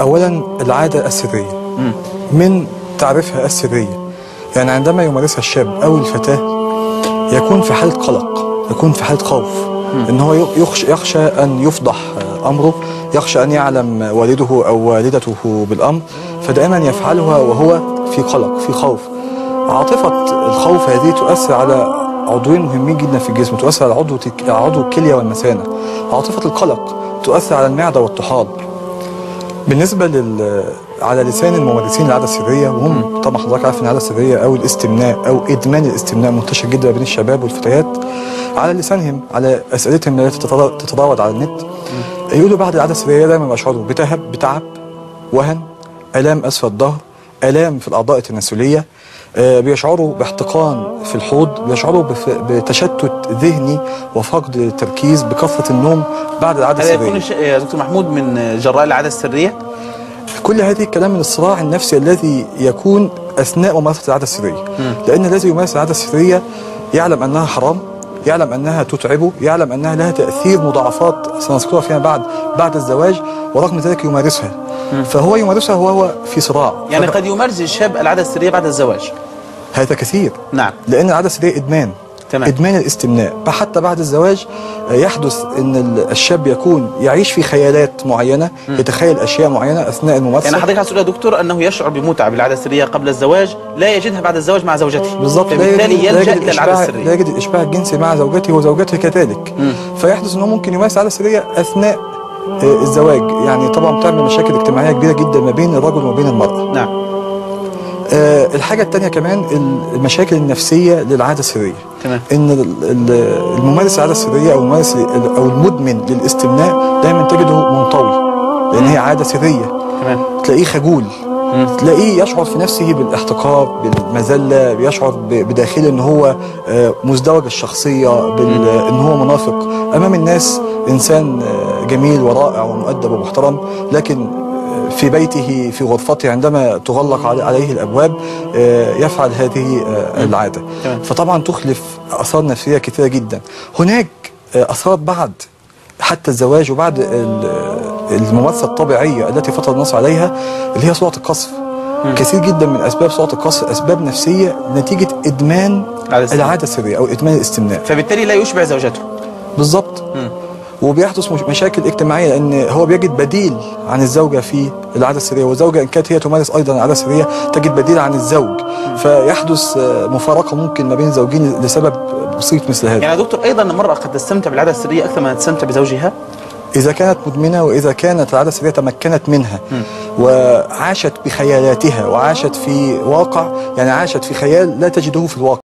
اولا العادة السرية. من تعريفها السرية يعني عندما يمارسها الشاب أو الفتاة يكون في حالة قلق يكون في حالة خوف. إن هو يخشى, يخشى أن يفضح أمره يخشى أن يعلم والده أو والدته بالأمر فدائما يفعلها وهو في قلق في خوف. عاطفة الخوف هذه تؤثر على عضوين مهمين جدا في الجسم تؤثر على عضو. عضو الكلية والمثانة. عاطفة القلق تؤثر على المعدة والطحال بالنسبة لل على لسان الممارسين العادة السرية وهم طبعا حضرتك عارف إن العادة السرية أو الاستمناء أو إدمان الاستمناء منتشر جدا بين الشباب والفتيات. على لسانهم على أسئلتهم التي تتراود على النت. يقولوا بعد العادة السرية دايما بيشعروا بتهب بتعب وهن آلام أسفل الظهر آلام في الأعضاء التناسلية. بيشعروا باحتقان في الحوض بيشعروا بتشتت ذهني وفقد التركيز بكثره النوم بعد العاده هذا السرية. يكون يا دكتور محمود من جراء العاده السرية؟ كل هذه الكلام من الصراع النفسي الذي يكون أثناء ممارسة العاده السرية. لأن الذي يمارس العاده السرية يعلم أنها حرام يعلم أنها تتعبه يعلم أنها لها تأثير مضاعفات سنذكرها فيما بعد بعد الزواج ورغم ذلك يمارسها. فهو يمارسها وهو في صراع. يعني قد يمارس الشاب العاده السرية بعد الزواج. هذا كثير. نعم. لأن العاده السريه إدمان. تمام. إدمان الاستمناء. حتى بعد الزواج يحدث إن الشاب يكون يعيش في خيالات معينة م. يتخيل أشياء معينة أثناء الممارسة. يعني حضرتك عايز يا دكتور أنه يشعر بمتعة بالعادة السرية قبل الزواج لا يجدها بعد الزواج مع زوجته. بالضبط فبالتالي يلجأ إلى العادة السرية. لا يجد الاشباع الجنسي مع زوجته وزوجته كذلك. م. فيحدث إنه ممكن يمارس العاده السريه أثناء الزواج. يعني طبعا بتعمل مشاكل اجتماعية كبيرة جدا ما بين الرجل وما بين المرأة. نعم. آه الحاجة الثانية كمان المشاكل النفسية للعادة السرية. تمام. إن الممارس العادة السرية أو الممارس أو المدمن للاستمناء دايما تجده منطوي لأن هي عادة سرية. تمام. تلاقيه خجول. تلاقيه يشعر في نفسه بالاحتقار بالمذلة بيشعر بداخله إن هو مزدوج الشخصية إن هو منافق. أمام الناس إنسان جميل ورائع ومؤدب ومحترم لكن في بيته في غرفته عندما تغلق عليه الأبواب يفعل هذه العادة. فطبعا تخلف اثار نفسية كثيرة جدا. هناك اثار بعد حتى الزواج وبعد الممارسة الطبيعية التي فطر النص عليها اللي هي سرعه القصف. كثير جدا من أسباب سرعه القصف أسباب نفسية نتيجة إدمان العادة السريه أو إدمان الاستمناء. فبالتالي لا يشبع زوجته. بالظبط وبيحدث مشاكل اجتماعية لأن هو بيجد بديل عن الزوجة في العادة السرية. والزوجه إن كانت هي تمارس أيضا العادة السرية تجد بديل عن الزوج. فيحدث مفارقة ممكن ما بين زوجين لسبب بسيط مثل هذا. يعني يا دكتور أيضا المرأة قد تستمتع بالعادة السرية أكثر ما تستمتع بزوجها؟ إذا كانت مدمنة وإذا كانت العادة السرية تمكنت منها. وعاشت بخيالاتها وعاشت في واقع يعني عاشت في خيال لا تجده في الواقع.